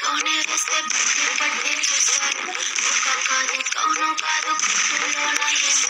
ಕೌನರಸೆ ಪಟ್ಟೆ ಪಟ್ಟೆ ಚುಸಾರು ಮುಖ ಕಾದು ಕೌನು ಕಾದು ಕುಟುಂಬೋಣ ಹೆಣ್ಣು